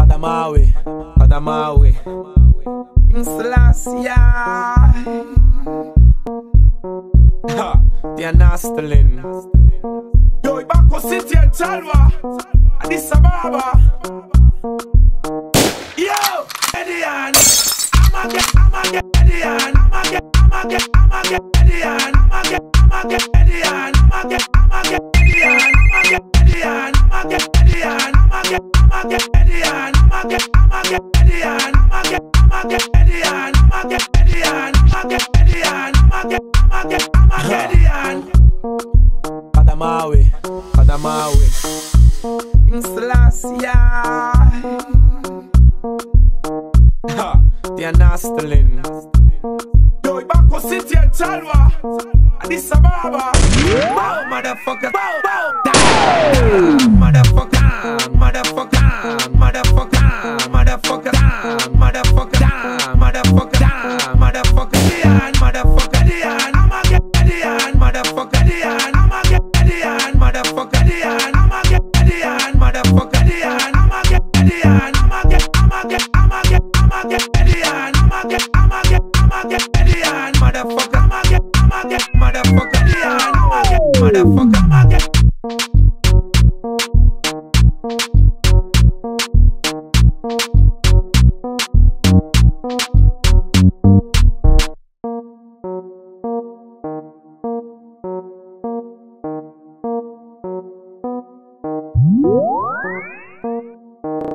Adamawi, Adamawi. Selassie. Ha, the Anastalin. Yo, Ibako City and Chalwa. Addis Ababa. Yo, Edian. I'ma get, I'ma get Edian. Get, I'ma get, I'ma get Edian. I'ma get, I'ma I'ma get, I'ma get Edian. I'ma get, I'ma get Edian. I'ma get Edian. I'ma get Edian. I'ma get, I'ma get, I'ma get Edian. Kadamawi, Kadamawi. Selassie. Ha, the Anastalin. Yo, Ibako City and Chalwa. Addis Ababa. Bow, motherfucker. Bow, bow. Gideon. I'ma get, I'ma get, I'ma get Gideon. Motherfucker, I'ma get, I'ma get, motherfucker Gideon. I'ma get, motherfucker, I'ma get. Woo!